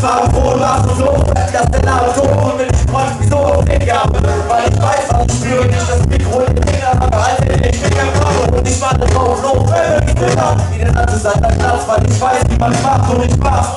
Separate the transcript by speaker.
Speaker 1: Farben, Rot, Maß und so, das der Name Ton mit Freund, wieso Finger, weil ich weiß, was ich spüre, nicht das Mikro in den Finger habe, als ich den Finger komme und ich warte drauf, los, die Finger, wie den Anzusatz, Platz, weil ich weiß, wie man macht und ich mach